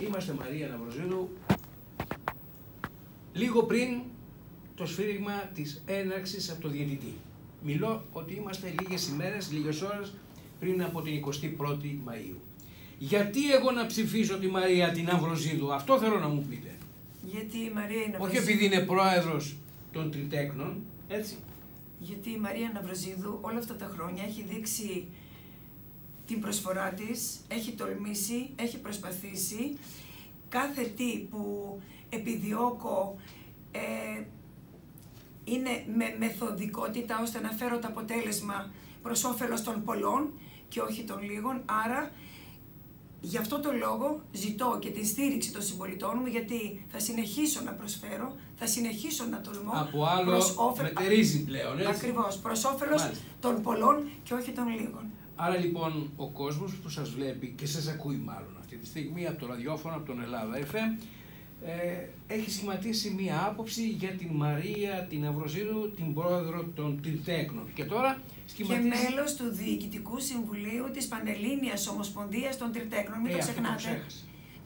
Είμαστε Μαρία Ναυροζίδου λίγο πριν το σφύριγμα της έναρξης από το διαιτητή. Μιλώ ότι είμαστε λίγες ημέρες, λίγες ώρες πριν από την 21η Μαΐου. Γιατί εγώ να ψηφίσω τη Μαρία την Αμβροζίδου, αυτό θέλω να μου πείτε. Γιατί η Μαρία είναι Όχι επειδή είναι πρόεδρος των Τριτέκνων, έτσι. Γιατί η Μαρία Ναυροζίδου όλα αυτά τα χρόνια έχει δείξει την προσφορά της, έχει τολμήσει, έχει προσπαθήσει. Κάθε τι που επιδιώκω ε, είναι με μεθοδικότητα ώστε να φέρω το αποτέλεσμα προς όφελος των πολλών και όχι των λίγων. Άρα, γι' αυτό το λόγο ζητώ και τη στήριξη των συμπολιτών μου γιατί θα συνεχίσω να προσφέρω, θα συνεχίσω να τολμώ. Από άλλο προς όφελ... μετερίζει πλέον, έτσι. Ακριβώς, προς όφελος των πολλών και όχι των λίγων. Άρα λοιπόν ο κόσμος που σας βλέπει και σας ακούει μάλλον αυτή τη στιγμή από το ραδιόφωνο, από τον Ελλάδα FM, ε, έχει σχηματίσει μία άποψη για την Μαρία την Αυροσίδου, την πρόεδρο των Τριτέκνων. Και τώρα σχηματίζει... Και μέλος του Διοικητικού Συμβουλίου της Πανελλήνιας Ομοσπονδίας των Τριτέκνων. Μην το ε, ξεχνάτε.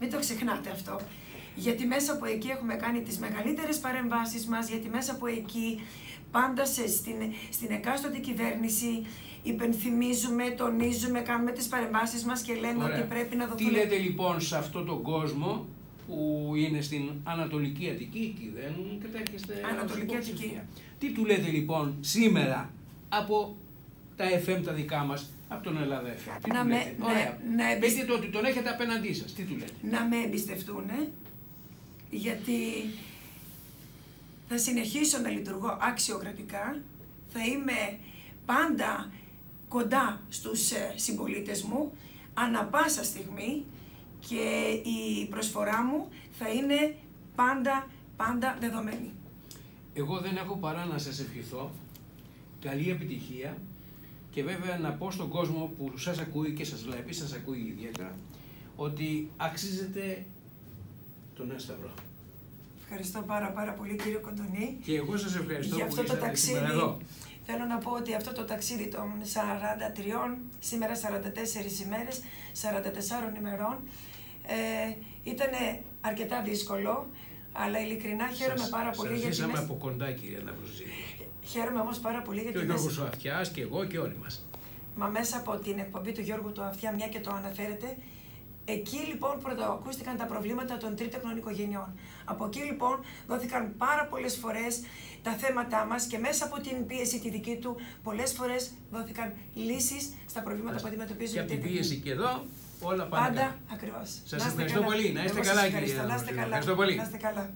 Μην το ξεχνάτε αυτό. Γιατί μέσα από εκεί έχουμε κάνει τις μεγαλύτερες παρεμβάσεις μας, γιατί μέσα από εκεί πάντα σε, στην, στην εκάστοτε κυβέρνηση υπενθυμίζουμε, τονίζουμε, κάνουμε τις παρεμβάσεις μας και λέμε ότι πρέπει να δοθούν... Τι λέτε λοιπόν σε αυτόν τον κόσμο που είναι στην Ανατολική Αττική και δεν κατέρχεστε Ανατολική Αττική. Τι του λέτε λοιπόν σήμερα από τα FM τα δικά μας, από τον Ελλάδα FM. Τι να του λέτε; Με, Ωραία. Να, να Πείτε το ότι τον έχετε απέναντί σας. Τι του λέτε; Να με εμπιστευτούν, γιατί θα συνεχίσω να λειτουργώ αξιοκρατικά, θα είμαι πάντα κοντά στους ε, συμπολίτες μου, ανα πάσα στιγμή και η προσφορά μου θα είναι πάντα, πάντα δεδομένη. Εγώ δεν έχω παρά να σας ευχηθώ καλή επιτυχία και βέβαια να πω στον κόσμο που σας ακούει και σας βλέπει, σας ακούει ιδιαίτερα, ότι αξίζετε τον Σταυρό. Ευχαριστώ πάρα πάρα πολύ κύριο Κοντονή. Και εγώ σας ευχαριστώ για αυτό το ταξίδι. Εδώ. Θέλω να πω ότι αυτό το ταξίδι των 43, σήμερα 44 ημέρες, 44 ημερών, ε, ήταν αρκετά δύσκολο, αλλά ειλικρινά χαίρομαι σας, πάρα πολύ. Σας ζήσαμε από κοντά κυρία Ναυροζή. Χαίρομαι όμως πάρα πολύ γιατί... Και ο Γιώργος ο Αυτιάς και εγώ και όλοι μας. Μα μέσα από την εκπομπή του Γιώργου του Αυτιά, μια και το αναφέρετε, Εκεί λοιπόν πρωτοακούστηκαν τα προβλήματα των τρίτεκνων οικογενειών. Από εκεί λοιπόν δόθηκαν πάρα πολλές φορές τα θέματά μας και μέσα από την πίεση τη δική του πολλές φορές δόθηκαν λύσεις στα προβλήματα που αντιμετωπίζουν οι Και από την πίεση και εδώ όλα πάνε Πάντα ακριβώς. Σας ευχαριστώ πολύ. Να είστε καλά κύριε. Να είστε καλά. Ευχαριστώ πολύ. Να είστε καλά.